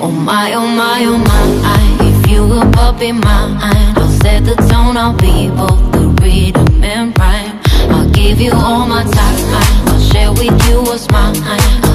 Oh my, oh my, oh my If you up up in mine I'll set the tone, I'll be both the rhythm and rhyme. I'll give you all my time I'll share with you what's mine.